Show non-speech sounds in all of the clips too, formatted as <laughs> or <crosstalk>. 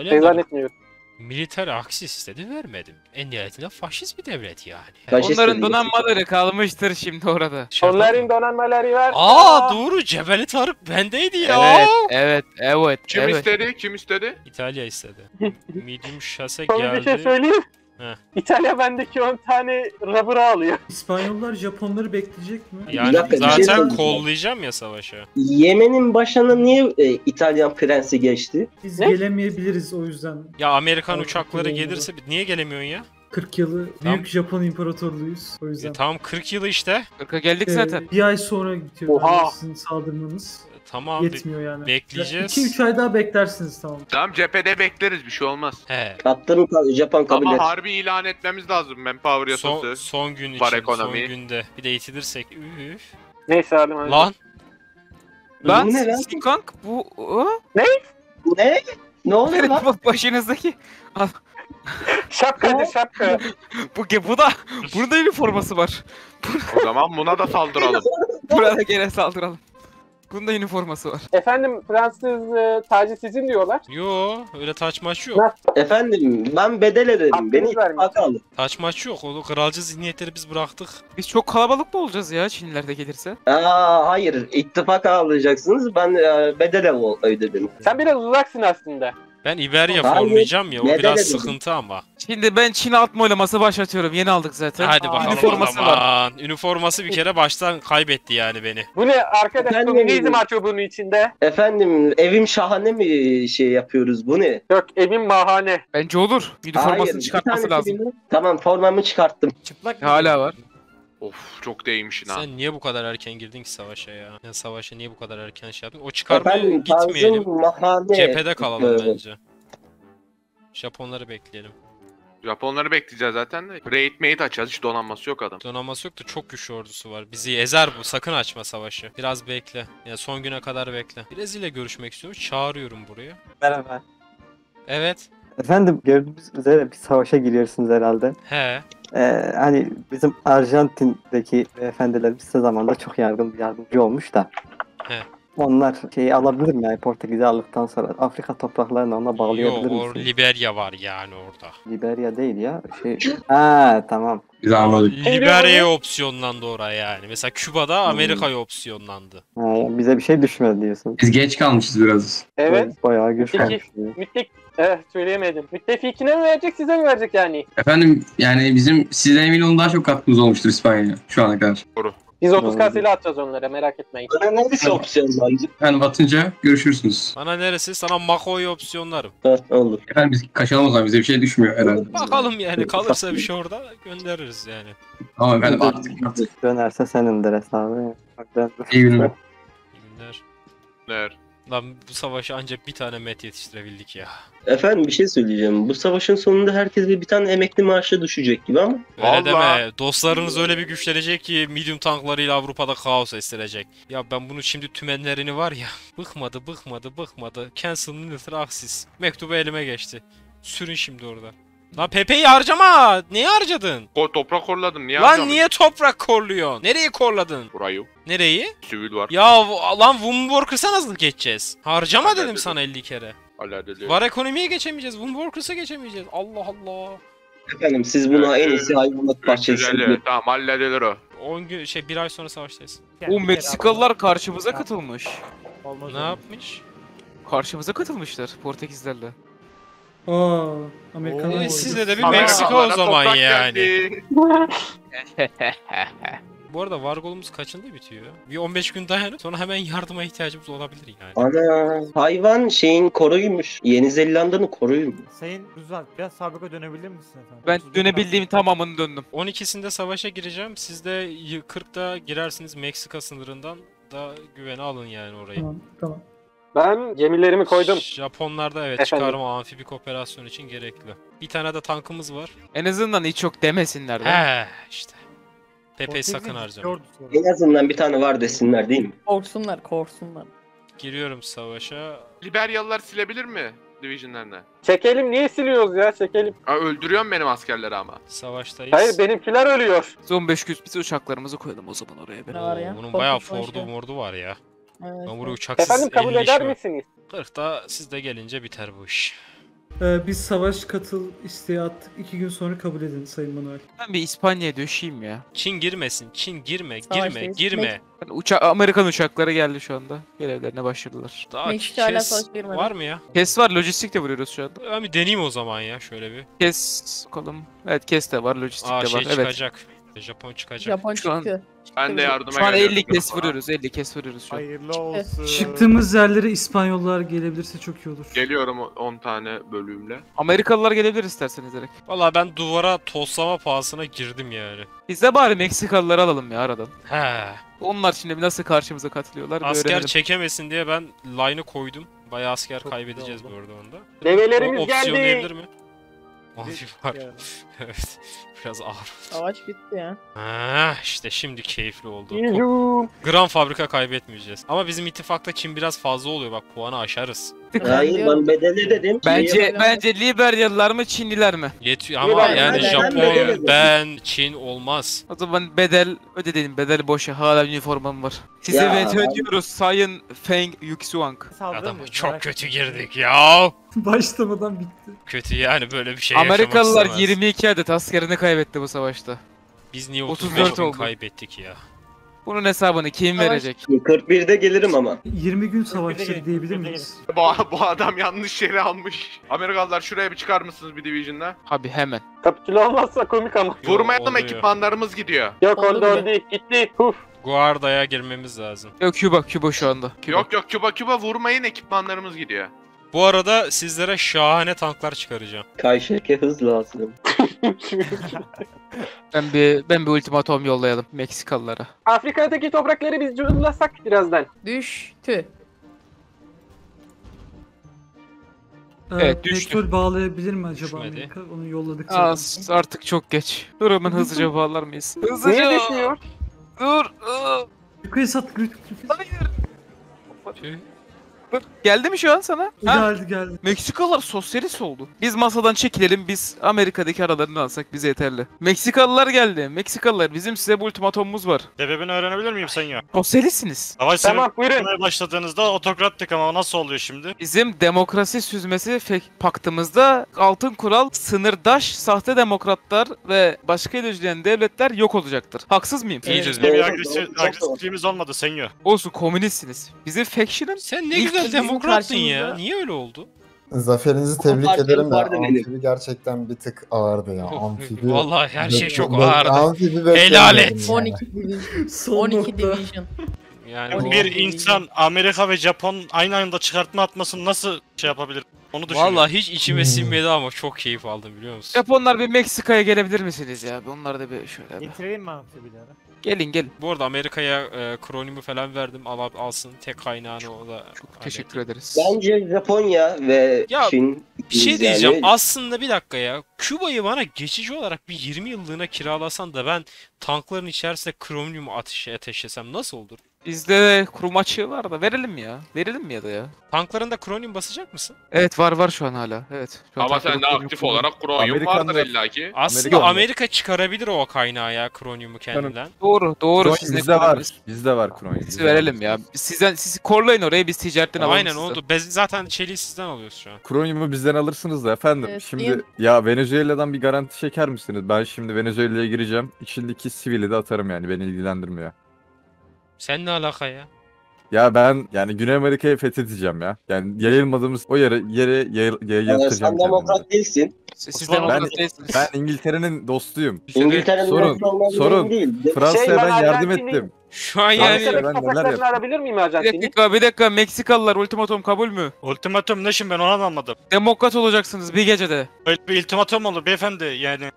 Öyle Ben mi? zannetmiyorum. Militer aksis istedi vermedim. En nihayetinde faşist bir devlet yani. Faşist Onların donanmaları kalmıştır şimdi orada. Dışarıdan Onların donanmaları var. Aa doğru Cebeli Tarık bendeydi ya. Evet, evet, evet, Kim evet. istedi? Kim istedi? İtalya istedi. <laughs> Medium şase Son bir geldi. şey söyleyeyim. Heh. İtalya bendeki 10 tane rubber'ı alıyor. İspanyollar Japonları bekleyecek mi? Yani Bir dakika, bir şey zaten kollayacağım ya savaşa. Yemen'in başına niye e, İtalyan prensi geçti? Biz Ne? gelemeyebiliriz o yüzden. Ya Amerikan Evet, uçakları gelirse niye gelemiyorsun ya? 40 yılı Tamam. büyük Japon imparatorluğuyuz. O E, yüzden. tamam 40 yılı işte. Kırka geldik Ee, zaten. bir ay sonra bitiyor Oha! sizin saldırmanız. Tamam. Yetmiyor yani. bekleyeceğiz. 2-3 ay daha beklersiniz tamam. Tamam cephede bekleriz bir şey olmaz. He. Kaptanı ka- Japon kabul Ama et. harbi ilan etmemiz lazım manpower Son, yasası. son gün için, Var son ekonomi. günde. Bir de itilirsek. Üf. Neyse halim hadi. Lan Lan Bu ne lan? Sinkank bu... O? Ne? Ne oluyor lan? Bak başınızdaki... Şapkadır şapka. Bu, bu da... Bunun da üniforması var. O zaman buna da saldıralım. Burada gene saldıralım. Bunun da üniforması var. Efendim Fransız e, tacı sizin diyorlar. yo öyle taç maç yok. Nasıl? Efendim ben bedel ederim. Hakkınız Beni vermiş. ittifaka alın. Taç maç yok. O kralcı zihniyetleri biz bıraktık. Biz çok kalabalık mı olacağız ya Çinliler de gelirse? Aa, hayır ittifaka alacaksınız. Ben e, bedel ödedim. Sen biraz uzaksın aslında. Ben İberya Hayır, formlayacağım ya. O neden biraz dedim? sıkıntı ama. Şimdi ben Çin atma oylaması başlatıyorum. Yeni aldık zaten. Hadi bakalım o Üniforması var. zaman. Üniforması bir kere baştan kaybetti yani beni. Bu ne arkadaş Ben de komünizm atıyor bunun içinde. Efendim evim şahane mi şey yapıyoruz bu ne? Yok evim mahane. Bence olur. Üniformasını Hayır, bir çıkartması tanesi lazım. benim. Tamam formamı çıkarttım. Çıplak Hala var. Of çok değmişsin ha. Sen niye bu kadar erken girdin ki savaşa ya? Yani savaşa niye bu kadar erken şey yaptın? O çıkarmaya Efendim gitmeyelim. mahane. Cephede kalalım Evet. bence. Japonları bekleyelim. Japonları bekleyeceğiz zaten de. Raid mate açacağız hiç donanması yok adam. Donanması yok da çok güçlü ordusu var. Bizi ezer bu. Sakın açma savaşı. Biraz bekle. Ya son güne kadar bekle. Brezilya görüşmek istiyorum. Çağırıyorum buraya. Merhaba. Evet. Efendim gördüğünüz üzere bir savaşa giriyorsunuz herhalde. He. Ee, hani bizim Arjantin'deki beyefendiler size zamanda çok yardım yardımcı olmuş da. He. Onlar şeyi alabilir mi yani Portekiz'i aldıktan sonra Afrika topraklarını ona bağlayabilir o misiniz? Liberya var yani orada. Liberya değil ya. Şey... Ha tamam. Biz anladık. Liberya'ya opsiyonlandı oraya yani. Mesela Küba'da Amerika'ya opsiyonlandı. Ha, yani bize bir şey düşmedi diyorsun. Biz geç kalmışız biraz. Evet. Bayağı güç Peki. varmış. Evet söyleyemedim. Müttefikine mi verecek size mi verecek yani? Efendim yani bizim sizden emin olun daha çok katkımız olmuştur İspanya'ya şu ana kadar. Biz 30 Doğru. kasıyla atacağız onlara merak etmeyin. Bana neresi opsiyon bence? Efendim atınca görüşürsünüz. Sana neresi? Sana Mako'yu opsiyonlarım. Ha, olur. Efendim biz kaçalım o zaman bize bir şey düşmüyor herhalde. Bakalım yani kalırsa bir şey orada göndeririz yani. Ama efendim artık artık. Dönerse senindir hesabı. Bak ben... İyi günler. İyi günler. Ner. Lan bu savaşa ancak bir tane met yetiştirebildik ya. Efendim bir şey söyleyeceğim. Bu savaşın sonunda herkes bir tane emekli maaşı düşecek gibi ama. Öyle Vallahi. deme. Dostlarınız öyle bir güçlenecek ki medium tanklarıyla Avrupa'da kaos estirecek. Ya ben bunu şimdi tümenlerini var ya. Bıkmadı, bıkmadı, bıkmadı. Cancel axis. Mektubu elime geçti. Sürün şimdi orada. Lan Pepe'yi harcama. Niye harcadın? Ko toprak korladım niye Lan niye toprak korluyorsun? Nereye korladın? Burayı. Nereyi? Sivil var. Ya lan Wumworkers'a nasıl geçeceğiz? Harcama Halledelim. dedim sana 50 kere. Hallediliyor. Var ekonomiye geçemeyeceğiz. Wumworkers'a geçemeyeceğiz. Allah Allah. Efendim siz buna en iyisi hayvanat bahçesi. 350. Tamam halledilir o. 10 gün şey bir ay sonra savaştayız. Bu Meksikalılar karşımıza katılmış. Ne yapmış? Karşımıza katılmışlar Portekizlerle. Aa, Amerikanlar. Ee, sizde de bir Meksika o zaman yani. <laughs> Bu arada Vargol'umuz kaçında bitiyor? Bir 15 gün dayanıp sonra hemen yardıma ihtiyacımız olabilir yani. Ana hayvan şeyin koruymuş. Yeni Zelanda'nın koruymuş. Sayın Rüzgar biraz fabrika dönebilir misin efendim? Ben 31 dönebildiğim tamamını döndüm. 12'sinde savaşa gireceğim. Siz de y- 40'da girersiniz Meksika sınırından da güvene alın yani orayı. Tamam tamam. Ben gemilerimi koydum. Japonlarda evet Efendim? çıkarma amfibik operasyon için gerekli. Bir tane de tankımız var. En azından hiç yok demesinler de. He işte. Pepe'yi sakın harcama. En azından bir tane var desinler değil mi? Korksunlar, korksunlar. Giriyorum savaşa. Liberyalılar silebilir mi? Division'larını. Çekelim niye siliyoruz ya çekelim. Ha, öldürüyorum benim askerleri ama. Savaştayız. Hayır benimkiler ölüyor. Son 5 gün biz uçaklarımızı koyalım o zaman oraya. Ne var ya? Oo, bunun bayağı fordu mordu var ya. Evet, Ben buraya evet. uçaksız Efendim kabul 50 eder işi var. misiniz? 40'da siz de gelince biter bu iş. Ee, biz savaş katıl isteği attık. İki gün sonra kabul edin Sayın Manuel. Ben bir İspanya'ya döşeyim ya. Çin girmesin. Çin girme, girme, Savaştayız. girme. Yani uça Amerikan uçakları geldi şu anda. Görevlerine başladılar. Daha Meksika hala kes savaş girmedi. var mı ya? Kes var, lojistik de vuruyoruz şu anda. Ben bir deneyeyim o zaman ya şöyle bir. Kes bakalım. Evet kes de var, lojistik Aa de şey var. Evet. çıkacak. Japon çıkacak. Japon Şu an- çıktı. Ben de yardıma Şu an geliyorum. 50 kes vuruyoruz, 50 kes vuruyoruz şu an. Hayırlı olsun. Çıktığımız yerlere İspanyollar gelebilirse çok iyi olur. Geliyorum 10 tane bölümle. Amerikalılar gelebilir isterseniz direkt. Valla ben duvara toslama pahasına girdim yani. Biz de bari Meksikalıları alalım ya aradan. He. Onlar şimdi nasıl karşımıza katılıyorlar bir Asker öğrenelim. çekemesin diye ben line'ı koydum. Bayağı asker kaybedeceğiz bu arada onda. O Develerimiz opsiyonlayabilir geldi. mi? Abi var. <laughs> Evet. Biraz ağır. Savaş bitti ya. Ha, işte şimdi keyifli oldu. Gram fabrika kaybetmeyeceğiz. Ama bizim ittifakta Çin biraz fazla oluyor bak puanı aşarız. Hayır ben bedeli dedim. Bence bence Liberyalılar mı Çinliler mi? Yetiyor ama ben- yani ben- ben Japon, bedel ben, Çin olmaz. O zaman bedel ödedim. Bedel boşa. Hala üniformam var. Size Ya. veto ediyoruz Sayın Feng Yuxuang. Saldırır Adama mıyız? çok kötü girdik ya. <laughs> Başlamadan bitti. Kötü yani böyle bir şey yaşamak Amerikalılar istemez. 22 adet askerini kaybetti bu savaşta. Biz niye 34 35 bin oldu. kaybettik ya? Bunun hesabını kim Savaş- verecek? 41'de gelirim ama. 20 gün gelin, diyebilir miyiz? Bu, bu adam yanlış yeri almış. Amerikalılar şuraya bir çıkar mısınız bir division'da? Abi hemen. Kapitüle olmazsa komik ama. Vurmayalım oluyor. ekipmanlarımız gidiyor. Yok Oldu onda oldu. Gitti. Huf. Guarda'ya girmemiz lazım. Yok Küba, Küba şu anda. Küba. Yok yok Küba Küba vurmayın ekipmanlarımız gidiyor. Bu arada sizlere şahane tanklar çıkaracağım. Kayşeke hız lazım. <laughs> Ben bir ben bir ultimatom yollayalım Meksikalılara. Afrika'daki toprakları biz cızlasak birazdan. Düştü. Ee, Evet, düştü. petrol bağlayabilir mi acaba Düşmedi. Amerika? Onu yolladık Az, artık çok geç. Dur hemen hızlıca bağlar mıyız? Hızlıca. Niye düşmüyor? Dur. Yukarı sat. Hayır. Tüh. Geldi mi şu an sana? Ha? Geldi geldi. Meksikalılar sosyalist oldu. Biz masadan çekilelim biz Amerika'daki aralarını alsak bize yeterli. Meksikalılar geldi. Meksikalılar bizim size bir ultimatomumuz var. Sebebini öğrenebilir miyim sen ya? Sosyalistsiniz. Savaş Tamam buyurun. sebebine başladığınızda otokrattık ama nasıl oluyor şimdi? Bizim demokrasi süzmesi paktımızda altın kural sınırdaş sahte demokratlar ve başka ideolojilerin devletler yok olacaktır. Haksız mıyım? İyi Bizde düzgün. bir Doğru, agresif, doğru, doğru. agresifliğimiz olmadı Senyo. Olsun komünistsiniz. Bizim faction'ın Sen ne İlk güzel bizim demokrattın ya. karşımızda- Niye öyle oldu? Zaferinizi tebrik ederim de vardı benim. amfibi gerçekten bir tık ağırdı ya. Amfibi. Vallahi her şey çok bek- ağırdı. Amfibi Helal et. yani. 12 division. Son 12 nokta. division. Yani Yani bu- Bir insan Amerika ve Japon aynı anda çıkartma atmasını nasıl şey yapabilir? Onu düşünüyorum. Vallahi hiç içime Hmm. sinmedi ama çok keyif aldım biliyor musun? Japonlar bir Meksika'ya gelebilir misiniz ya? Onlar da bir şöyle bir. Getirelim mi amfibileri? Gelin gelin. Bu arada Amerika'ya e, kronimi falan verdim. Al alsın tek kaynağını o da. Çok teşekkür ederiz. Bence Japonya ve Ya, Çin Bir şey yani- diyeceğim. Aslında bir dakika ya. Küba'yı bana geçici olarak bir 20 yıllığına kiralasan da ben tankların içerisinde kromyum ateşe ateşlesem nasıl olur? Bizde de kurum açığı var da verelim mi ya? Verelim mi ya da ya? Tanklarında kromyum basacak mısın? Evet var var şu an hala. Evet. Şu an Ama takılı sen de kurum aktif yok. olarak kronyum Amerikanlar- vardır illaki. Aslında Amerika- Amerika çıkarabilir o kaynağı ya kromyumu kendinden. Doğru doğru. Siz Bizde var. Bizde var Kronya. Biz verelim ya. Sizden siz korlayın orayı biz ticaretten alalım Aynen oldu. Biz zaten çeliği sizden alıyoruz şu an. Kronyumu bizden alırsınız da efendim. Evet, şimdi diyeyim. ya Venezuela'dan bir garanti çeker misiniz? Ben şimdi Venezuela'ya gireceğim. İçindeki sivili de atarım yani beni ilgilendirmiyor. Sen ne alaka ya? Ya ben yani Güney Amerika'yı fethedeceğim ya. Yani yayılmadığımız o yere yere yay, yay, Ee, yatıracağım sen kendimi. demokrat değilsin. Siz, siz Ben- demokrat değilsiniz. Ben İngiltere'nin dostuyum. İngiltere'nin sorun, olman sorun. değil. Fransa'ya Şey, ben ben yardım ettim. Şu an Yani- yani ben yaptım? alabilir miyim Bir Arjantin'i? dakika bir dakika Meksikalılar ultimatom kabul mü? Ultimatum ne şimdi ben onu anlamadım. Demokrat olacaksınız bir gecede. Böyle bir ultimatum olur beyefendi yani.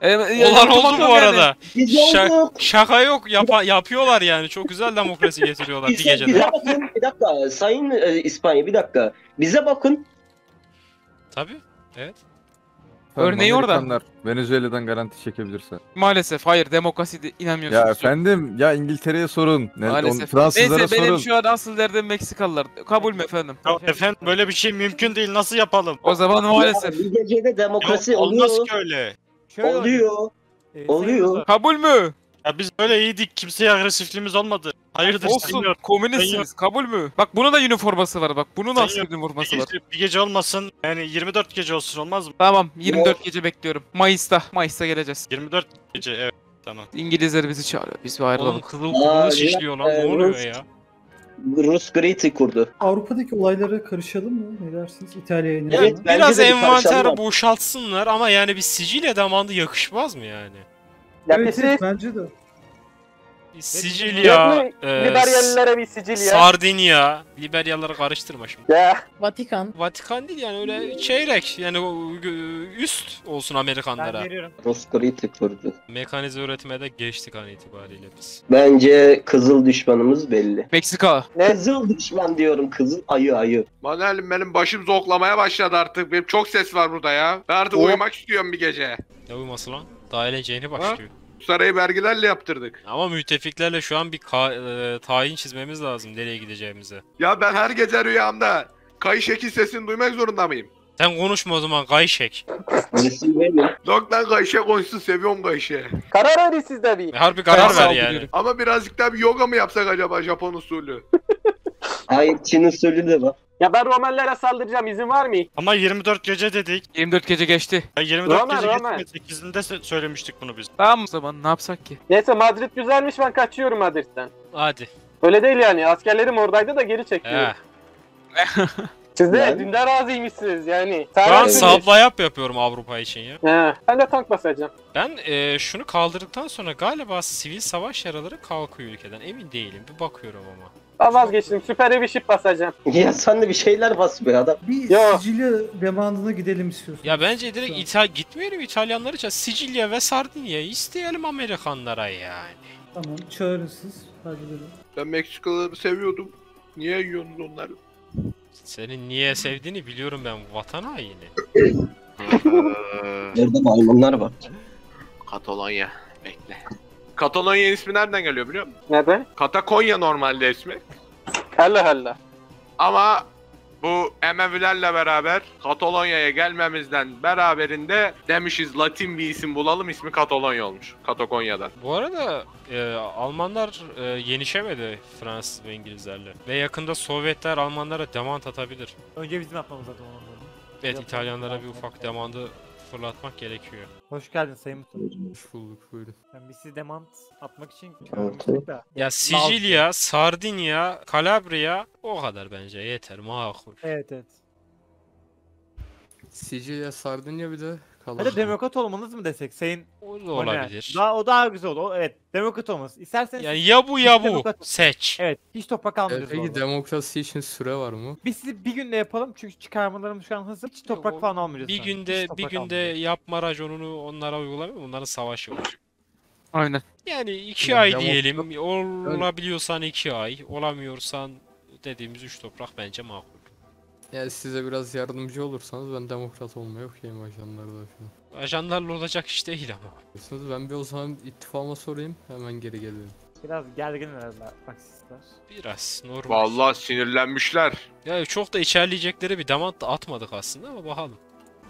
E, ya, Olan oldu bu arada. Biz Şak- olduk. Şaka yok yapa- yapıyorlar yani. Çok güzel demokrasi getiriyorlar bir Bize, gecede. bize bakın. Bir dakika. Sayın e, İspanya bir dakika. Bize bakın. Tabii. Evet. Örneği orada. Amerikanlar Venezuela'dan garanti çekebilirse. Maalesef hayır demokrasi de inanmıyorsunuz. Ya efendim ya İngiltere'ye sorun. Ne, on, Maalesef. Fransızlara Neyse benim sorun. şu an asıl derdim Meksikalılar. Kabul mü efendim? Ya efendim böyle bir şey mümkün değil nasıl yapalım? O zaman maalesef. Bir gecede demokrasi Yok, olmaz oluyor. ki öyle. Şöyle Oluyor. Ee, Oluyor. Kabul mü? Ya biz böyle iyiydik. Kimseye agresifliğimiz olmadı. Hayırdır Olsun. senyor? Komünistsiniz. Kabul mü? Bak bunun da üniforması var bak. Bunun da asker üniforması Bir var. gece, bir gece olmasın. Yani 24 gece olsun olmaz mı? Tamam 24 gece bekliyorum. Mayıs'ta. Mayıs'ta geleceğiz. 24 gece evet. Tamam. İngilizler bizi çağırıyor. Biz bir Oğlum ayrılalım. kılıl Aa, kılıl şişliyor lan. e, Ne oluyor Rus- ya? Rus Great'i kurdu. Avrupa'daki olaylara karışalım mı? Ne dersiniz? İtalya'ya ne Evet, biraz envanter boşaltsınlar ama yani bir Sicilya damandı yakışmaz mı yani? Ya evet bence de. Sicilya, Yok mu e, Liberyalilere bir Sicilya. Sardinya, Liberyalıları karıştırma şimdi. ya Vatikan. Vatikan değil yani öyle çeyrek yani o gö- üst olsun Ben Amerikanlara. veriyorum. Rus Great'i kurdu. Mekanize üretime de geçtik an itibariyle biz. Bence kızıl düşmanımız belli. Meksika. ne? Kızıl düşman diyorum. Kızıl ayı ayı. Manuelim benim başım zoklamaya başladı artık. Benim çok ses var burada ya. Ben artık Oh. uyumak istiyorum bir gece. Ne uyuması lan? Daha eğlenceli başlıyor. Sarayı vergilerle yaptırdık. Ama müttefiklerle şu an bir ka- e, tayin çizmemiz lazım nereye gideceğimize. Ya ben her gece rüyamda kayış şekil sesini duymak zorunda mıyım? Sen konuşma o zaman Gayşek. Yok lan kayışa konuşsun seviyorum kayışı. Karar verin siz de bir. Harbi karar ver yani. Ama birazcık daha bir yoga mı yapsak acaba Japon usulü? Hayır Çin usulü de var. Ya ben Romanlara saldıracağım izin var mı? Ama 24 gece dedik. 24 gece geçti. Ya 24 Roman, gece geçmedi. 8'inde se- söylemiştik bunu biz. Tamam o zaman ne yapsak ki? Neyse Madrid güzelmiş ben kaçıyorum Madrid'den. Hadi. Öyle değil yani askerlerim oradaydı da geri He. çekiyorum. <laughs> <laughs> Siz de Yani- dünden razıymışsınız yani. Şu an sabla yap yapıyorum Avrupa için ya. He, ben de tank basacağım. Ben e, şunu kaldırdıktan sonra galiba sivil savaş yaraları kalkıyor ülkeden. Emin değilim. Bir bakıyorum ama. Ben vazgeçtim. Süper heavy ship basacağım. <laughs> Ya sen de bir şeyler bas be adam. Bir Yo. Sicilya demandına gidelim istiyorsun. Ya bence direkt. İtal gitmeyelim İtalyanlar için. Sicilya ve Sardinya'yı isteyelim Amerikanlara yani. Tamam çağırın siz. Hadi gidelim. Ben Meksikalıları seviyordum. Niye yiyorsunuz onları? Senin niye sevdiğini biliyorum ben vatan haini. <coughs> Orada maymunlar var. Katalonya. Bekle. Katalonya ismi nereden geliyor biliyor musun? Neden? Katakonya normalde ismi. Hella hella. Ama bu Emevilerle beraber Katalonya'ya gelmemizden beraberinde demişiz Latin bir isim bulalım ismi Katalonya olmuş. Katakonya'dan. Bu arada e, Almanlar e, yenişemedi Fransız ve İngilizlerle. Ve yakında Sovyetler Almanlara demant atabilir. Önce bizim yapmamız lazım. Evet. İtalyanlara bir ufak demandı fırlatmak gerekiyor. Hoş geldin Sayın Mustafa. Hoş bulduk buyurun. Yani biz sizi demant atmak için çağırmıştık da. Ya Sicilya, Sardinya, Kalabria o kadar bence yeter makul. Evet evet. Sicilya, Sardinya bir de kalan. Hadi demokrat olmanız mı desek Sayın O da Manuel? olabilir. Daha, o daha güzel olur. O- Evet demokrat olmanız. İsterseniz Yani ya bu ya bu. Demokrat- Seç. Evet hiç toprak Ee, almıyoruz peki demokrasi için süre var mı? Biz sizi bir günde yapalım çünkü çıkarmalarımız şu an hazır. Hiç toprak o- falan almayacağız. Bir günde bir toprak günde almayacağız. yapma raconunu onlara uygulamıyor. Onların savaşı var. Aynen. Yani iki Ya, ay demokrat- diyelim. Olabiliyorsan iki ay. Olamıyorsan dediğimiz üç toprak bence makul. Yani size biraz yardımcı olursanız ben demokrat olmaya okeyim ajanlarda falan. Ajanlarla olacak iş değil ama. Diyorsanız Ben bir o zaman ittifakıma sorayım hemen geri gelirim. Biraz gergin herhalde aksisler. Biraz normal. Vallahi sinirlenmişler. Ya çok da içerleyecekleri bir damant da atmadık aslında ama bakalım.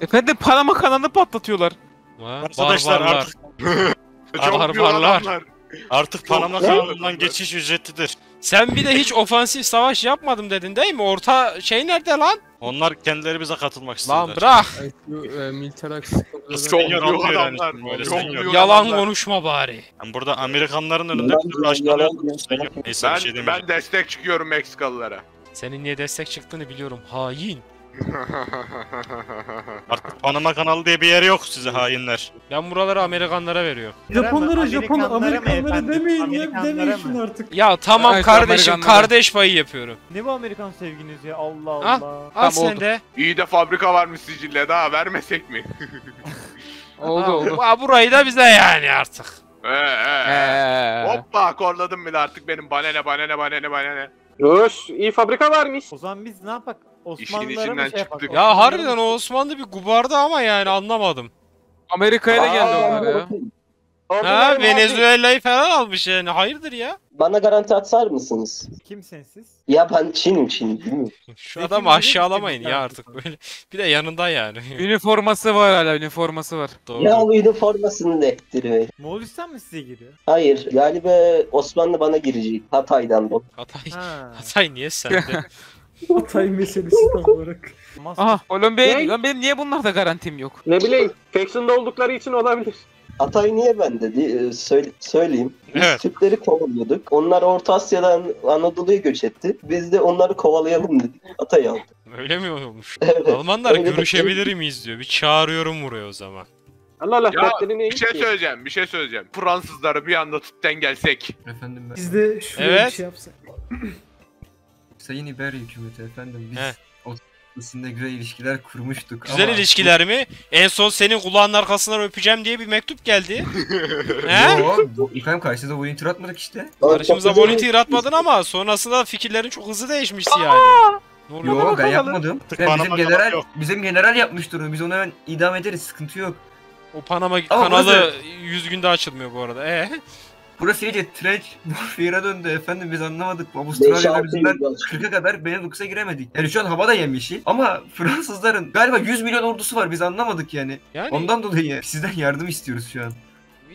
Efendim Panama kanalını patlatıyorlar. Ha, Arkadaşlar barbarlar. artık <laughs> Barbarlar. artık Panama kanalından geçiş ücretlidir. Sen bir de hiç ofansif savaş yapmadım dedin değil mi? Orta şey nerede lan? Onlar kendileri bize katılmak istediler. Lan bırak. Ben e. Çok yani adamlar. Çok Yalan konuşma bari. Yani burada Amerikanların önünde bir şey Ben, ben destek çıkıyorum Meksikalılara. Senin niye destek çıktığını biliyorum. Hain. <laughs> Artık Panama kanalı diye bir yer yok size hainler. Ben buraları Amerikanlara veriyorum. Japonlara Japon Amerikanlara demeyin ya demeyin şunu artık. Ya tamam Evet, kardeşim Amerikanlara. kardeş payı yapıyorum. Ne bu Amerikan sevginiz ya Allah Al. Allah. Al Tamam, sen oldu. de. İyi de fabrika varmış Sicilya'da ha vermesek mi? <laughs> Oldu oldu. ha, burayı da bize yani artık. Ee, ee. Eee. Hoppa korladım bile artık benim banene banene banene banene. Roş iyi fabrika varmış. O zaman biz ne yapak? İşin Osmanlılara içinden şey yapak? çıktık. Ya harbiden o Osmanlı bir gubardı ama yani anlamadım. Amerika'ya da geldi Aa, onlar ya. Ha Venezuela'yı falan almış yani. Hayırdır ya? Bana garanti atar mısınız? Kimsin siz? Ya ben Çin'im Çin değil mi? Şu Peki, adamı aşağılamayın ya artık artık böyle. <laughs> Bir de yanında yani. <laughs> Üniforması var hala üniforması var. Doğru. Ya o üniformasını da ettirmeyin. Moğolistan mı size giriyor? Hayır galiba Osmanlı bana girecek. Hatay'dan bu. Hatay, Ha. Hatay niye sende? <laughs> <laughs> Hatay meselesi tam olarak. Aha Kolombiya'ya Ne? gidiyor. Benim niye bunlarda garantim yok? Ne bileyim. Faction'da oldukları için olabilir. Hatay niye bende diye söyle, söyleyeyim. Biz Evet. Türkleri kovalıyorduk. Onlar Orta Asya'dan Anadolu'ya göç etti. Biz de onları kovalayalım dedik. Hatay aldık. Öyle mi olmuş? <laughs> Evet. Almanlar öyle de- görüşebilir miyiz diyor. Bir çağırıyorum buraya o zaman. Allah Allah. Ya dertleri neymiş bir şey ki? söyleyeceğim, bir şey söyleyeceğim. Fransızları bir anda tutten gelsek. Efendim ben. Biz de şuraya Evet. bir şey yapsak. <clears throat> Sayın İberya hükümeti efendim biz He. Osmanlı'sında güzel ilişkiler kurmuştuk Güzel ama... ilişkiler mi? En son senin kulağının arkasından öpeceğim diye bir mektup geldi. <laughs> He? Yo, bu- efendim karşınıza volunteer atmadık işte. Karşımıza volunteer atmadın ama sonrasında fikirlerin çok hızlı değişmişti yani. Ne oluyor? Yo ben yapmadım. Tık Ya bana bizim bakalım, general yok. bizim general yapmıştır onu. Biz onu hemen idam ederiz. Sıkıntı yok. O Panama Ama kanalı burası- 100 günde açılmıyor bu arada. E Burası iyice trench warfare'a döndü efendim biz anlamadık. Avustralya'da bizden yıl var. 40'a kadar Benelux'a giremedik. Yani şu an havada yemyeşil ama Fransızların galiba 100 milyon ordusu var biz anlamadık yani. yani Ondan dolayı sizden yardım istiyoruz şu an.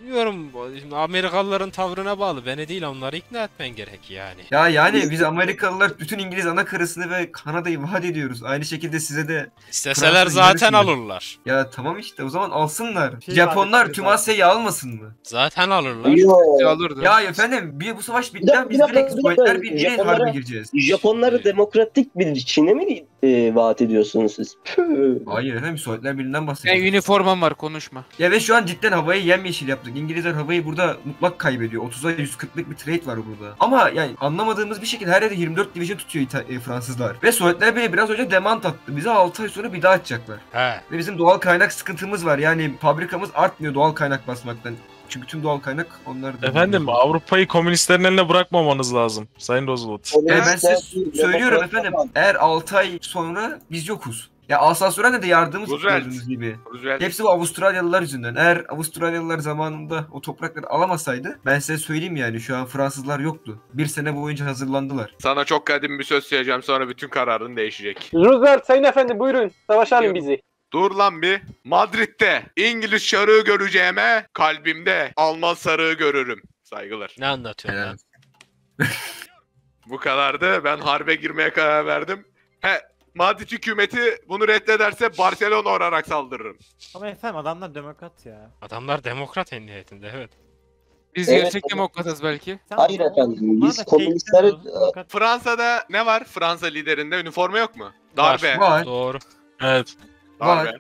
Bilmiyorum. Şimdi Amerikalıların tavrına bağlı. Beni değil onları ikna etmen gerek yani. Ya yani biz Amerikalılar bütün İngiliz ana karasını ve Kanada'yı vaat ediyoruz. Aynı şekilde size de İsteseler Fransız zaten alırlar. ya tamam işte o zaman alsınlar. Şey Japonlar tüm. Asya'yı almasın mı? Zaten alırlar. Yo. Alırdı. Ya efendim bir bu savaş bitti biz direkt. Sovyetler Birliği'ne harbe gireceğiz. Japonları demokratik bir Çin'e mi e, vaat ediyorsunuz siz? Püh. Hayır efendim Sovyetler Birliği'nden bahsediyorum. üniformam var konuşma. Ya ve şu an cidden havayı yemyeşil yaptık. İngilizler havayı burada mutlak kaybediyor. 30'a 140'lık bir trade var burada. Ama yani anlamadığımız bir şekilde her yerde 24 division tutuyor İta- e, Fransızlar. Ve Sovyetler Birliği biraz önce demand attı. Bize 6 ay sonra bir daha atacaklar. He. Ve bizim doğal kaynak sıkıntımız var. Yani fabrikamız artmıyor doğal kaynak basmaktan. Çünkü tüm doğal kaynak onlar Efendim Avrupa'yı komünistlerin eline bırakmamanız lazım Sayın Roosevelt. Yani ben size söylüyorum efendim. Eğer 6 ay sonra biz yokuz. Ya Alsasyon'a de yardımımız gördüğünüz gibi. Roosevelt. Hepsi bu Avustralyalılar yüzünden. Eğer Avustralyalılar zamanında o toprakları alamasaydı ben size söyleyeyim yani şu an Fransızlar yoktu. Bir sene boyunca hazırlandılar. Sana çok kadim bir söz söyleyeceğim sonra bütün kararın değişecek. Roosevelt sayın efendi buyurun. Savaşalım bizi. Dur lan bir. Madrid'de İngiliz şarığı göreceğime kalbimde Alman sarığı görürüm. Saygılar. Ne anlatıyorsun lan? <laughs> Bu kadardı. Ben harbe girmeye karar verdim. He Madrid hükümeti bunu reddederse Barcelona olarak saldırırım. Ama efendim adamlar demokrat ya. Adamlar demokrat en nihayetinde evet. Biz Evet, gerçek evet. demokratız belki. Sen Hayır o- efendim, onlar biz da komünistleri- Fransa'da ne var? Fransa liderinde üniforma yok mu? Darbe. Var. Doğru. Evet. Darbe.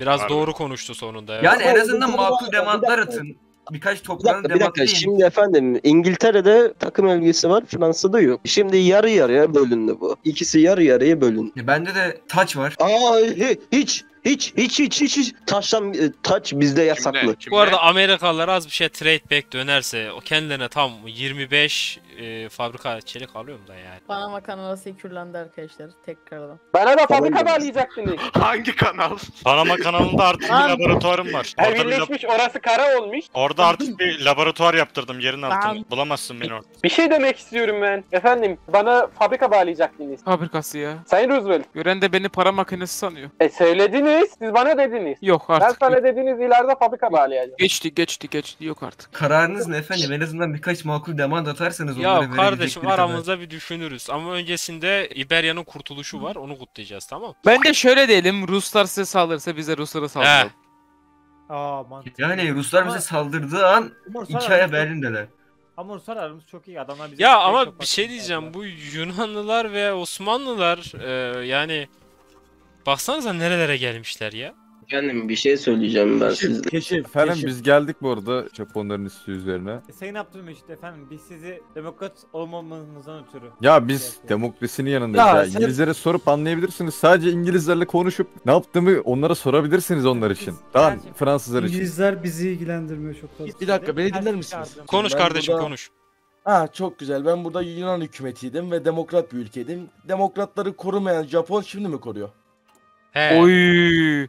Biraz Var. doğru konuştu sonunda. Evet. Yani en azından bir makul bir demantlar atın. Birkaç Bir toprağın dakika, bir dakika. Şimdi efendim İngiltere'de takım elbisesi var, Fransa'da yok. Şimdi yarı yarıya bölündü bu. İkisi yarı yarıya bölündü. Ya bende de taç var. Aa hi- hiç hiç hiç hiç hiç hiç taştan e, taç bizde yasaklı. Kimde? Kimde? Bu arada Amerikalılar az bir şey trade back dönerse o kendilerine tam 25 e, fabrika çelik alıyor mu da yani? Panama kanalı sekürlendi arkadaşlar tekrardan. Bana da fabrika tamam. bağlayacaktınız. <laughs> Hangi kanal? Panama kanalında artık bir Lan. laboratuvarım var. Her Orada, bir lab- birleşmiş orası kara olmuş. orada artık bir laboratuvar yaptırdım yerin altına. Lan. Bulamazsın beni orada. Bir şey demek istiyorum ben. Efendim bana fabrika bağlayacaktınız. Fabrikası ya. Sayın Roosevelt. Gören de beni para makinesi sanıyor. E söylediniz. Siz bana dediniz. Yok Ben artık. sana yok. dediniz ileride fabrika bağlayacağım. Geçti geçti geçti yok artık. Kararınız ne efendim? En azından birkaç makul demand atarsanız Ya kardeşim biri kadar. aramızda bir düşünürüz ama öncesinde İberya'nın kurtuluşu var onu kutlayacağız tamam. Ben de şöyle diyelim Ruslar size saldırırsa biz de Ruslara saldıralım. Aa mantıklı. Yani Ruslar bize saldırdığı an Ama Ruslar iki aya aramız Berlin'deler. Ama Ruslar aramız çok iyi. Adamlar bize Ya ama bir şey diyeceğim bu Yunanlılar ve Osmanlılar e, yani baksanıza nerelere gelmişler ya. Efendim bir şey söyleyeceğim ben size. Keşif. Efendim keşif. biz geldik bu arada Japonların üstü üzerine. E, Sayın Abdülmecit efendim biz sizi demokrat olmamanızdan ötürü. Ya biz demokrasinin yanındayız Ya ya. sen- İngilizlere sorup anlayabilirsiniz. Sadece İngilizlerle konuşup ne yaptığımı onlara sorabilirsiniz onlar için. Daha Gerçekten. Fransızlar için. İngilizler bizi ilgilendirmiyor çok fazla. Bir dakika beni dinler misiniz? Konuş Ben kardeşim burada- konuş. Ha çok güzel. Ben burada Yunan hükümetiydim ve demokrat bir ülkeydim. Demokratları korumayan Japon şimdi mi koruyor? He. Oy.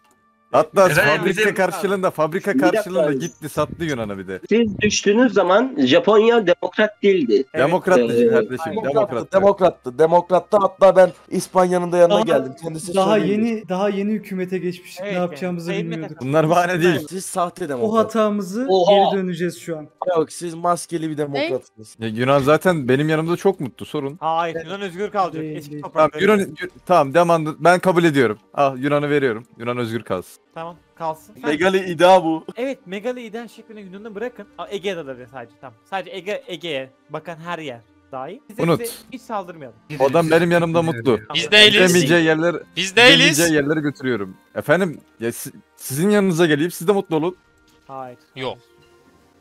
Hatta Efendim, fabrika bizim- karşılığında fabrika dakika. karşılığında gitti sattı Yunan'a bir de. Siz düştüğünüz zaman Japonya demokrat değildi. Demokrat Ee, kardeşim Demokrattı, demokrat. demokrattı. Demokrattı. Hatta ben İspanya'nın da yanına Daha- geldim. Kendisi Daha söyledi. yeni daha yeni hükümete geçmiştik. Evet, ne yapacağımızı sayın bilmiyorduk. Bunlar bahane değil. Siz sahte O demokrat. hatamızı Oha! geri döneceğiz şu an. Yok siz maskeli bir demokratsınız. Ya Yunan zaten benim yanımda çok mutlu sorun. Hayır Yunan özgür kalacak. Değil, Eski değil. Tamam toprakları. Yunan Yu- tamam demandı ben kabul ediyorum. Al Yunan'ı veriyorum. Yunan özgür kalsın. Tamam kalsın. Megali iddia bu. Evet Megali İden şeklinde Yunan'ı bırakın. Ege adaları sadece tamam. Sadece Ege Ege'ye bakan her yer dahil. Bize Unut. size hiç saldırmayalım. Adam benim yanımda mutlu. Biz değiliz. Gidemeyeceği yerler Biz değiliz. gidemeyeceği yerlere götürüyorum. Efendim ya si- sizin yanınıza geleyim siz de mutlu olun. Hayır. Yok.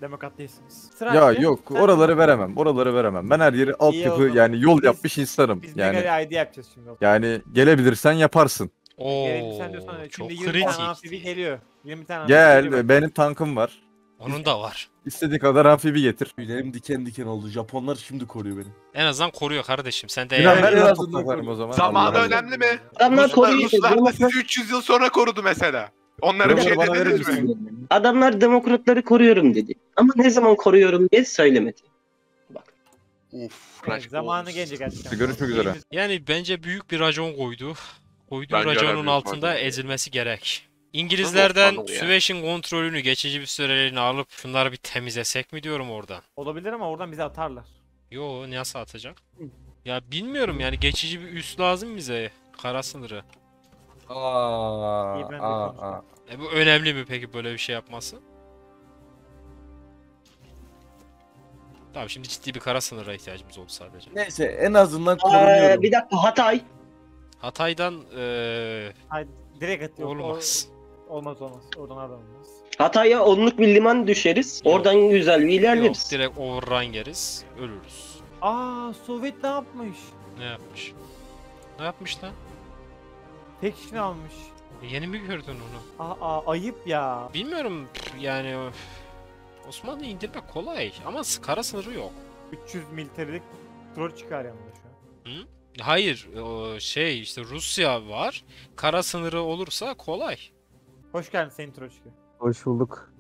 Demokrat değilsiniz. Ya Sırayla yok sen- oraları veremem. Oraları veremem. Ben her yeri altyapı yani yol Biz- yapmış insanım. Biz Yani Megali ID yapacağız şimdi. yani gelebilirsen yaparsın. Oo, Gelelim sen diyorsan çok şimdi 20 tane kritik. amfibi geliyor. 20 tane amfibi geliyor. Gel benim tankım var. Onun da var. İstediğin kadar amfibi getir. Tüylerim diken diken oldu. Japonlar şimdi koruyor beni. En azından koruyor kardeşim. Sen de yani. ver en azından topraklarımı o zaman. Zamanı Allah önemli mi? Adamlar Ruslar, koruyor. Ruslar da demokrat- sizi 300 yıl sonra korudu mesela. Onlara bir şey bana verir dediniz mi? misin? Adamlar demokratları koruyorum dedi. Ama ne zaman koruyorum diye söylemedi. Uf, Raşko zamanı gelince gerçekten. Görüşmek üzere. Yani bence büyük bir racon koydu. Koyduğu Bence raconun altında racon. ezilmesi gerek. İngilizlerden Osmanlı ya. Süveyş'in kontrolünü geçici bir süreliğine alıp şunları bir temizlesek mi diyorum oradan. Olabilir ama oradan bizi atarlar. Yo nasıl atacak? Ya bilmiyorum yani geçici bir üs lazım bize. Kara sınırı. Aa, İyi, ben de aa, aa. E bu önemli mi peki böyle bir şey yapması? Tamam şimdi ciddi bir kara sınıra ihtiyacımız oldu sadece. Neyse en azından Ee, korunuyorum. bir dakika Hatay. Hatay'dan eee Hayır direkt at yok. o- olmaz. olmaz olmaz. Oradan oradan olmaz. Hatay'a onluk bir liman düşeriz. Oradan güzel bir Yok ilerleriz. direkt overrun yeriz. Ölürüz. Aa Sovyet ne yapmış? Ne yapmış? Ne yapmış lan? Tek kişini almış. E, Yeni mi gördün onu? Aa, ayıp ya. Bilmiyorum yani öf. Osmanlı indirmek kolay ama s- kara sınırı yok. 300 militerelik troll çıkar yanında şu an. Hayır o şey işte Rusya var. Kara sınırı olursa kolay. Hoş geldin Sayın Troçki. Hoş bulduk.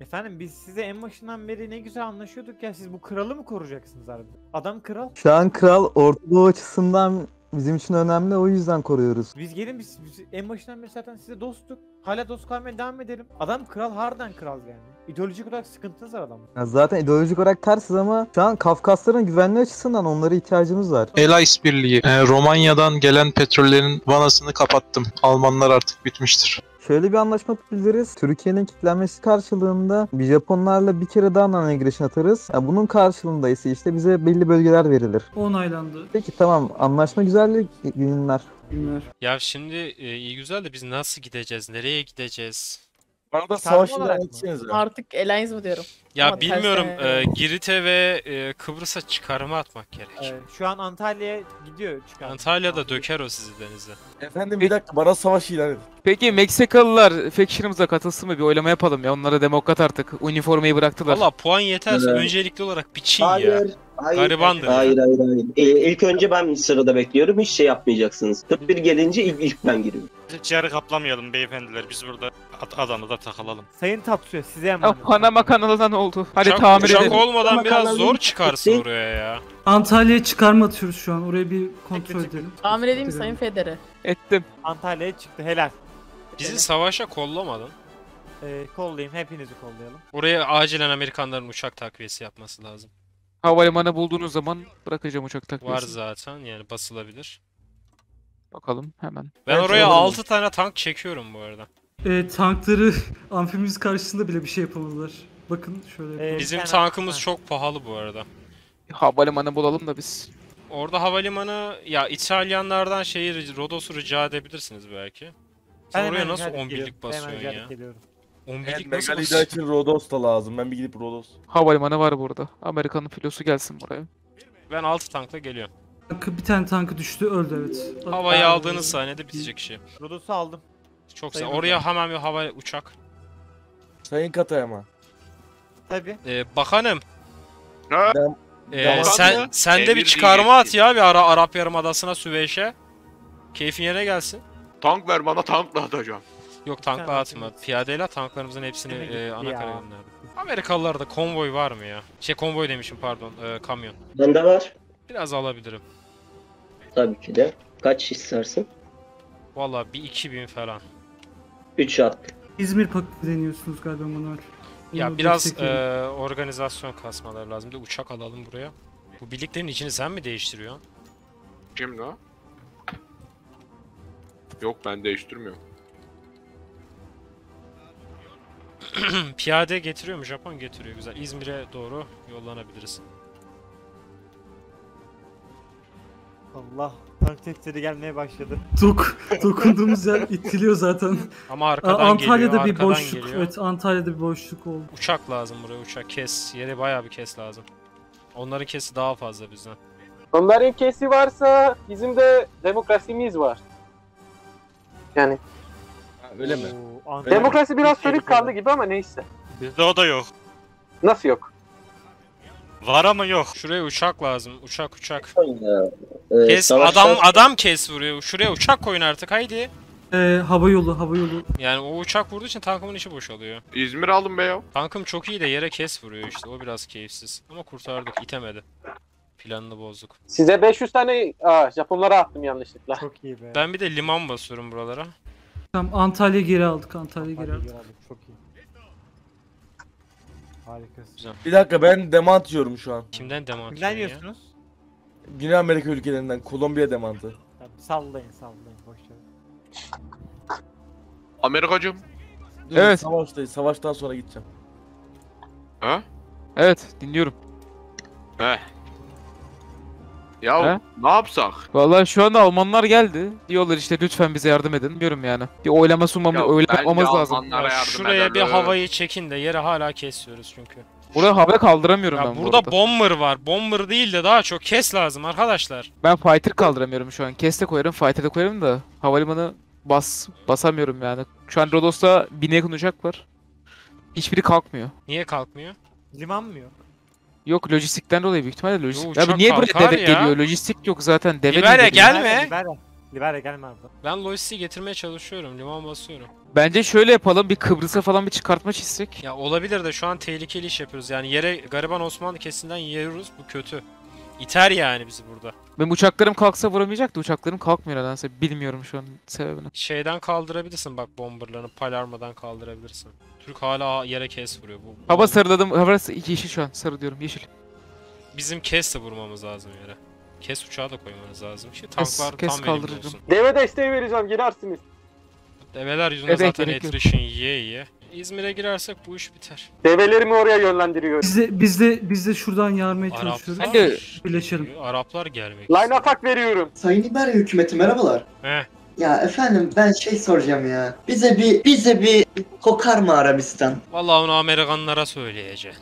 Efendim biz size en başından beri ne güzel anlaşıyorduk ya siz bu kralı mı koruyacaksınız harbiden? Adam kral. Şu an kral Orta Doğu açısından bizim için önemli o yüzden koruyoruz. Biz gelin biz, biz en başından beri zaten size dosttuk. Hala dost kalmaya devam edelim. Adam kral harbiden kral yani. İdeolojik olarak sıkıntınız var adamla. Ya zaten ideolojik olarak tersiz ama şu an Kafkasların güvenliği açısından onlara ihtiyacımız var. El Birliği. Ee, Romanya'dan gelen petrollerin vanasını kapattım. Almanlar artık bitmiştir. Şöyle bir anlaşma yapabiliriz. Türkiye'nin kilitlenmesi karşılığında bir Japonlarla bir kere daha non-aggression atarız. Ya bunun karşılığında ise işte bize belli bölgeler verilir. Onaylandı. Peki tamam anlaşma güzel günler. Günler. Ya şimdi e, iyi güzel de biz nasıl gideceğiz? Nereye gideceğiz? Bana da savaş olarak ilan mı? etsenize. Artık Alliance mı diyorum? Ya Ama bilmiyorum terse- e, Girit'e ve e, Kıbrıs'a çıkarma atmak gerek. Ee, şu an Antalya'ya gidiyor çıkan. Antalya'da döker o sizi denize. Efendim bir dakika bana savaş ilan edin. Peki Meksikalılar Faction'ımıza katılsın mı? Bir oylama yapalım ya. Onlara demokrat artık. Üniformayı bıraktılar. Valla puan yeterse Evet. öncelikli olarak bir Çin ya. Hayır. Hayır. Garibandır. Hayır hayır hayır. Ee, ilk önce ben sırada bekliyorum. Hiç şey yapmayacaksınız. 41 gelince ilk, ilk ben giriyorum. Hiç yarı kaplamayalım beyefendiler. Biz burada Ad- Adana'da takılalım. Sayın Tatsuya size Ya emanet. Panama kanalından oldu. Hadi Uçak- tamir uçak edelim. olmadan Ama biraz kanalın zor çıkarsın gitti. oraya ya. Antalya'ya çıkarma atıyoruz şu an. Orayı bir kontrol Çıktı, edelim. Tamir edeyim mi. Sayın Federe? Ettim. Antalya'ya çıktı helal. Bizi savaşa kollamadın. Ee, kollayayım hepinizi kollayalım. Oraya acilen Amerikanların uçak takviyesi yapması lazım. Havalimanı bulduğunuz zaman bırakacağım uçak Var takviyesini. zaten yani basılabilir. Bakalım hemen. Ben Ben oraya. 6 tane tank çekiyorum bu arada. Ee, tankları <laughs> amfimiz karşısında bile bir şey yapamadılar. Bakın şöyle. Ee, Bizim tane- tankımız ha. çok pahalı bu arada. Havalimanı bulalım da biz. Orada havalimanı ya İtalyanlardan şeyi Rodos'u rica edebilirsiniz belki. Sen Ben oraya nasıl rica edip 11'lik geliyorum. Hemen basıyorsun ya? geliyorum. 11'lik nasıl Megalida için Rodos da lazım. Ben bir gidip Rodos. Havalimanı var burada. Amerikan'ın filosu gelsin buraya. Ben 6 tankla geliyorum. Tankı, bir tane tankı düştü öldü evet. Havayı Ben- aldığınız saniyede bitecek işi. Rodos'u aldım. Çok Sayın güzel. Oraya hemen bir hava uçak. Sayın Katayama. Tabi. Ee, bakanım. Ha? Ee, Bakan sen mı? sen de bir Emir çıkarma at diyecekti. ya bir ara Arap Yarımadası'na Süveyş'e. Keyfin yerine gelsin. Tank ver bana tankla atacağım. Yok tankla atma. Piyadeyle tanklarımızın hepsini e, ana ya. kara gönderdim. Amerikalılarda konvoy var mı ya? Şey konvoy demişim pardon. e, kamyon. Bende var. Biraz alabilirim. Tabii ki de. Kaç istersin? Valla bir 2000 falan. 3 at. İzmir paketi deniyorsunuz galiba Manuel. Ya biraz e, organizasyon kasmaları lazım. Bir de uçak alalım buraya. Bu birliklerin içini sen mi değiştiriyorsun? Kim o? Yok ben değiştirmiyorum. <clears throat> Piyade getiriyor mu? Japon getiriyor güzel. İzmir'e doğru yollanabiliriz. Allah. Tank testleri gelmeye başladı. Dok dokunduğumuz yer itiliyor zaten. Ama Aa, arkadan Antalya'da geliyor, bir arkadan boşluk. geliyor. Evet Antalya'da bir boşluk oldu. Uçak lazım buraya uçak. Kes. Yere bayağı bir kes lazım. Onların kesi daha fazla bizden. Onların kesi varsa bizim de demokrasimiz var. Yani Öyle mi? Oo, Antalya- demokrasi biraz sönük kaldı gibi ama neyse. Bizde o da yok. Nasıl yok? Var ama yok. Şuraya uçak lazım. Uçak uçak. Ee, Kes savaşlar- adam adam kes vuruyor. Şuraya uçak koyun artık haydi. Ee, hava yolu, hava yolu. Yani o uçak vurduğu için tankımın içi boşalıyor. İzmir alın be ya. Tankım çok iyi de yere kes vuruyor işte. O biraz keyifsiz. Ama kurtardık. itemedi. Planını bozduk. Size 500 tane Aa, Japonlara attım yanlışlıkla. Çok iyi be. Ben bir de liman basıyorum buralara. Tamam Antalya geri aldık, Antalya geri aldık. Çok iyi. Harikasın. Güzel. Bir dakika ben demant yiyorum şu an. Kimden yiyorsun ya? yiyorsunuz? Güney Amerika ülkelerinden Kolombiya demantı. Tamam, sallayın sallayın. Boş ver. Amerikacım. Dur, Evet. Savaştayız. Savaştan sonra gideceğim. Ha? Evet dinliyorum. He. Ya He? ne yapsak? Vallahi şu anda Almanlar geldi. Diyorlar işte lütfen bize yardım edin. Diyorum yani. Bir oylama sunmamız, Ya bence lazım. Almanlara Ya yardım şuraya bir havayı çekin de yere hala kesiyoruz çünkü. Burada hava kaldıramıyorum Ya ben burada arada. bomber var. Bomber değil de daha çok kes lazım arkadaşlar. Ben fighter kaldıramıyorum şu an. Kes de koyarım, fighter de koyarım da havalimanı bas basamıyorum yani. Şu an Rodos'ta bin yakın uçak var. Hiçbiri kalkmıyor. Niye kalkmıyor? Liman mı yok? Yok lojistikten dolayı büyük ihtimalle Yo, lojistik. uçak Abi niye buraya kalkar deve ya. geliyor? Lojistik yok zaten. Deve Liberya niye geliyor? Gelme. Liberya. Liberya gelme abi. Ben lojistiği getirmeye çalışıyorum. Liman basıyorum. Bence şöyle yapalım. Bir Kıbrıs'a falan bir çıkartma çizsek. Ya olabilir de şu an tehlikeli iş yapıyoruz. Yani yere gariban Osmanlı kesinden yiyoruz. Bu kötü. İter yani bizi burada. Benim uçaklarım kalksa vuramayacaktı. Uçaklarım kalkmıyor nedense. Bilmiyorum şu an sebebini. Şeyden kaldırabilirsin bak bomberlarını. Palermo'dan kaldırabilirsin. Türk hala yere kes vuruyor. Bu, Hava bu- sarıladım. Hava yeşil şu an. Sarı diyorum. Yeşil. Bizim kes de vurmamız lazım yere. Kes uçağı da koymanız lazım. Kes- tanklar kes tam verimli kaldıracağım. olsun. Deve desteği vereceğim girersiniz. Develer yüzünden Evet, zaten gerek yok. attrition yiye yiye. İzmir'e girersek bu iş biter. Develerimi oraya yönlendiriyorum. Biz de, biz de, biz de şuradan yarmaya Araplar, çalışıyoruz. Hadi. Birleşelim. Araplar gelmek Line istiyor. attack veriyorum. Sayın İberya hükümeti merhabalar. Heh. Ya efendim ben şey soracağım ya. Bize bir bize bir kokar mı Arabistan? Vallahi onu Amerikanlara söyleyeceğim.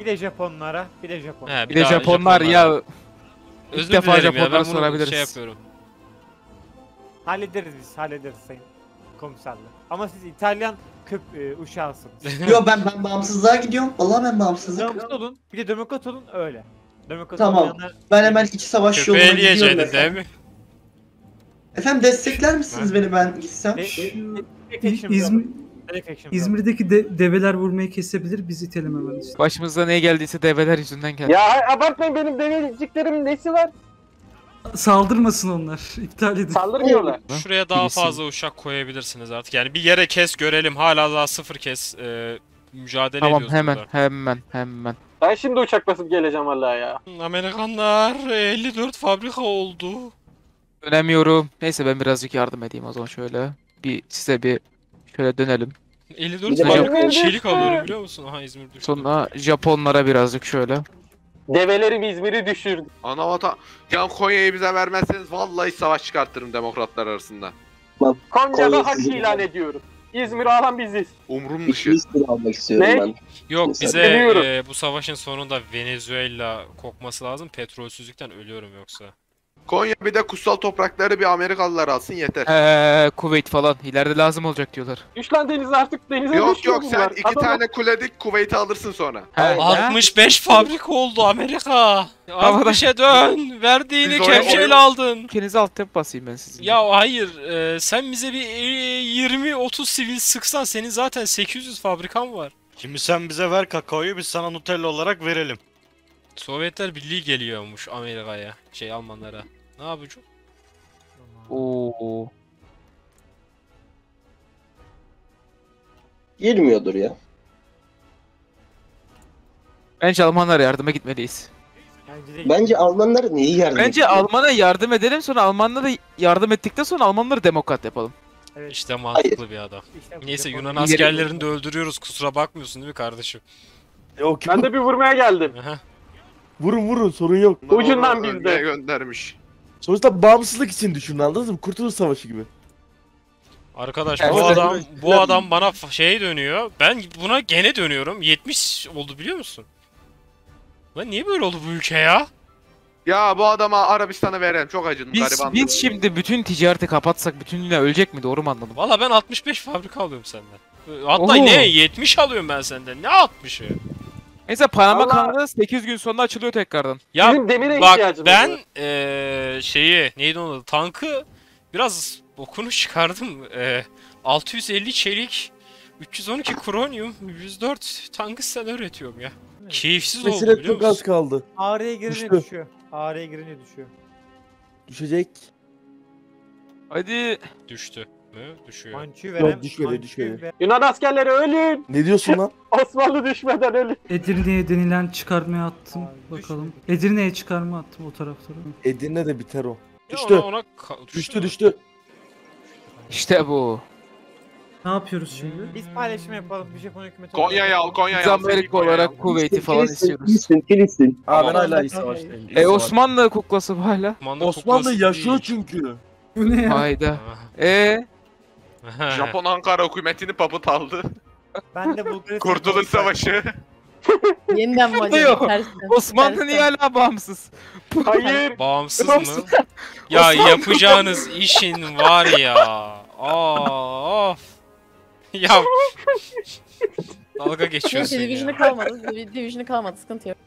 Bir de Japonlara, bir de Japon. He, Bir de daha Japonlar ya. Özür defa dilerim ya Japonlara ben bunu sorabiliriz. şey yapıyorum. Hallederiz biz, hallederiz sayın komiserler. Ama siz İtalyan köp e, uşağısınız. <laughs> Yo ben ben bağımsızlığa gidiyorum. Vallahi ben bağımsızlık. demokrat olun, bir de demokrat olun öyle. Demokrat Tamam. olmayanlar- Ben hemen iç savaş yoluna Köpeği gidiyorum yiyecektin değil efendim. mi? Efendim destekler misiniz beni ben gitsem? İzmir. İzmir'deki de, develer vurmayı kesebilir, biz itelim hemen işte. Başımıza ne geldiyse develer yüzünden geldi. Ya hay- abartmayın benim deveciklerimin nesi var? Saldırmasın onlar, <laughs> iptal edin. Saldırmıyorlar. Şuraya daha Birisi. fazla uçak koyabilirsiniz artık. Yani bir yere kes görelim. Hala daha sıfır kes e, mücadele Tamam ediyoruz hemen burada. hemen hemen. Ben şimdi uçak basıp geleceğim vallahi ya. Amerikanlar 54 fabrika oldu. Dönemiyorum. Neyse ben birazcık yardım edeyim o zaman şöyle. Bir size bir şöyle dönelim. 54 Bir de fabrika benim- çelik alıyorum biliyor musun? Aha İzmir düştü. Sonra Japonlara birazcık şöyle. Develerim İzmir'i düşürdü. Ana vatan. Ya Konya'yı bize vermezseniz vallahi savaş çıkartırım demokratlar arasında. Konya'da Konya hak ilan ediyorum. İzmir alan biziz. Umrum dışı. İsviçre almak istiyorum Ne? ben. Yok Mesela- bize Biliyorum. e, bu savaşın sonunda Venezuela kokması lazım. Petrolsüzlükten ölüyorum yoksa. Konya bir de kutsal toprakları bir Amerikalılar alsın yeter. Eee Kuveyt falan ileride lazım olacak diyorlar. Güçlendiniz artık denize Yok düşüyor yok sen bunlar. iki Adamı- tane kuledik Kuveyt'i alırsın sonra. He, 65 fabrika oldu Amerika. Havadan- 60'e dön. Verdiğini kepçeyle aldın. Ülkenize alt tab basayım ben sizin. Ya hayır, e, sen bize bir e, 20-30 sivil sıksan senin zaten 800 fabrikan var. Şimdi sen bize ver kakaoyu biz sana Nutella olarak verelim. Sovyetler Birliği geliyormuş Amerika'ya, şey Almanlara. Ne yapacak? Oo. Girmiyordur ya. Bence Almanlara yardıma gitmeliyiz. Bence Almanlar neyi yardım Bence ediyor? Alman'a yardım edelim sonra Almanlara yardım ettikten sonra Almanları demokrat yapalım. Evet. İşte mantıklı bir adam. İşte Neyse Yunan askerlerini de öldürüyoruz kusura bakmıyorsun değil mi kardeşim? Yok Ben de bir vurmaya geldim. Vurun vurun sorun yok. Ucundan bizde. göndermiş. Sonuçta bağımsızlık için düşünün anladınız mı? Kurtuluş Savaşı gibi. Arkadaş bu adam bu adam bana şeye dönüyor. Ben buna gene dönüyorum. 70 oldu biliyor musun? Lan niye böyle oldu bu ülke ya? Ya bu adama Arabistan'ı verelim çok acıdım Biz, gariban. biz şimdi bütün ticareti kapatsak bütün dünya ölecek mi? Doğru mu anladım? Valla ben 65 fabrika alıyorum senden. Hatta Oo. ne 70 alıyorum ben senden. Ne 60'ı? Neyse Panama Vallahi- kanalı 8 gün sonra açılıyor tekrardan. Ya Bizim demire bak ihtiyacımız ben var. eee şeyi neydi onun adı? Tankı biraz bokunu <laughs> çıkardım. Eee 650 çelik 312 kronyum 104 tungsten üretiyorum ya. Keyifsiz oldu biliyor musun? kaldı. Ağrıya girince Düştü. düşüyor. Ağrıya girince düşüyor. Düşecek. Hadi. Düştü mü? Düşüyor. Verem. düşmedi, Mançuyu düşmedi. ver- Yunan askerleri ölün. Ne diyorsun lan? <laughs> Osmanlı düşmeden ölün. Edirne'ye denilen çıkarmaya attım. Aa, Bakalım. düşmedi. Edirne'ye çıkarma attım o taraflara. Edirne de biter o. Ya Düştü. Ona, ona ka- düştü. Düştü mü? düştü. İşte bu. Ne yapıyoruz şimdi? Biz paylaşım yapalım. Bir Japon hükümeti Konya'yı al. Konya'yı Biz al. Amerika olarak Kuveyt'i falan istiyoruz. Filistin, Filistin. Aa ben Tamam. hala iyi savaştayım. E Osmanlı kuklası bu hala. Osmanlı, Osmanlı kuklası yaşıyor değil. çünkü. Bu ne ya? Hayda. E Aha. Japon Ankara hükümetini papıt aldı. Ben de Bulgaristan. <laughs> Kurtuluş Savaşı. <laughs> Yeniden mi Diyor. acaba? Tersten. Osmanlı niye hala bağımsız? Hayır. <laughs> Bağımsız mı? Ya yapacağınız işin var ya. Aa, of. Ya. Dalga geçiyorsun Neyse Division'ı ya. kalmadı. Divi- Division'ı kalmadı. Sıkıntı yok.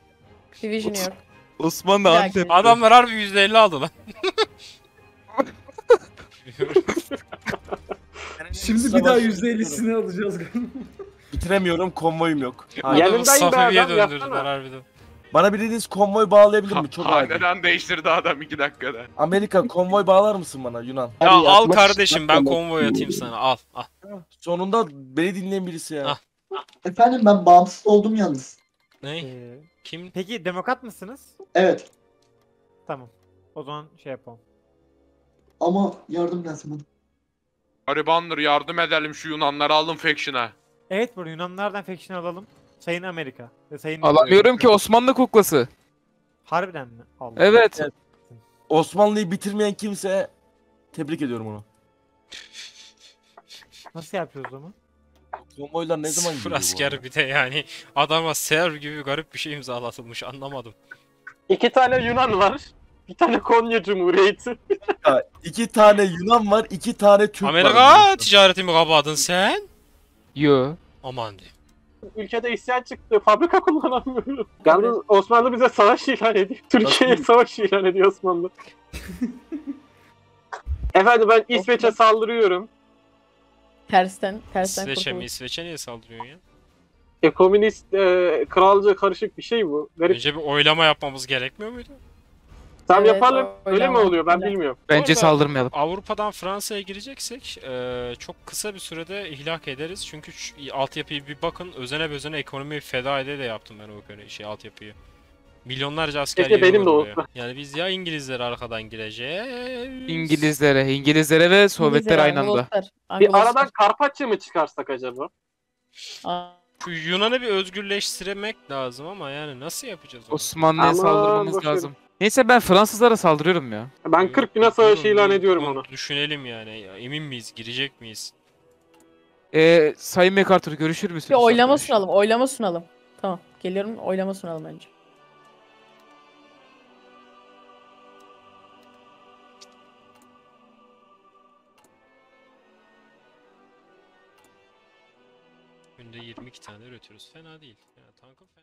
Division yok. Osmanlı Bir dahaki. Antep. Adamlar harbi %50 aldı lan. Şimdi bir daha %50'sini alacağız. <laughs> Bitiremiyorum konvoyum yok. Adamı Yanındayım be Safevi'ye adam, döndürdüler yapsana. harbiden. Bana biriniz konvoy bağlayabilir mi? Çok acil. Hanedan değiştirdi adam 2 dakikada. Amerika konvoy bağlar mısın bana Yunan? Ya Abi al yapmak- kardeşim ben yapmamak konvoy atayım sana al al. Sonunda beni dinleyen birisi ya. Ah. Efendim ben bağımsız oldum yalnız. Ne? Ee, Kim? Peki demokrat mısınız? Evet. Tamam. O zaman şey yapalım. Ama yardım lazım bana. Garibandır yardım edelim şu Yunanları alın faction'a. Evet bu Yunanlardan faction alalım. Sayın Amerika. Ve Sayın Alamıyorum ki Osmanlı kuklası. Harbiden mi? Allah. Evet. Evet. Osmanlı'yı bitirmeyen kimse tebrik ediyorum onu. Nasıl yapıyoruz o zaman? Konvoylar ne zaman Sıfır asker bir de yani. Adama serv gibi garip bir şey imzalatılmış anlamadım. İki tane Yunan var. Bir tane Konya Cumhuriyeti. Ha, İki tane Yunan var, iki tane Türk var. Amerika ticaretimi kapadın sen. Yo. Aman de. Ülkede isyan çıktı. Fabrika kullanamıyorum. Yalnız Osmanlı bize savaş ilan ediyor. Türkiye'ye savaş ilan ediyor Osmanlı. <laughs> Efendim ben İsveç'e saldırıyorum. Tersten. Tersten İsveç'e mi? İsveç'e niye saldırıyorsun ya? E, komünist, e, kralcı karışık bir şey bu. Garip. Önce bir oylama yapmamız gerekmiyor muydu? Tam Evet, yapalım. Öyle mi oylama. oluyor ben bilmiyorum. Bence Orada- saldırmayalım. Avrupa'dan Fransa'ya gireceksek eee, çok kısa bir sürede ihlak ederiz. Çünkü şu altyapıyı bir bakın özene bezene ekonomiyi feda ede de yaptım ben o göre şey altyapıyı. Milyonlarca asker Keşke benim de olsa. Yani biz ya İngilizleri arkadan gireceğiz. İngilizlere, İngilizlere ve Sovyetler İngilizler, aynı anda. Bir aradan Karpatça mı çıkarsak acaba? Şu Yunan'ı bir özgürleştirmek lazım ama yani nasıl yapacağız onu? Osmanlı'ya Aman, saldırmamız boş verin. lazım. Neyse ben Fransızlara saldırıyorum ya. Ben 40 güne savaşı ilan ediyorum onu. Düşünelim yani. Ya, emin miyiz? Girecek miyiz? Ee, Sayın MacArthur görüşür müsünüz? Bir oylama arkadaş? sunalım. Oylama sunalım. Tamam. Geliyorum. Oylama sunalım önce. Günde 22 tane üretiyoruz. Fena değil. Yani tankım fena.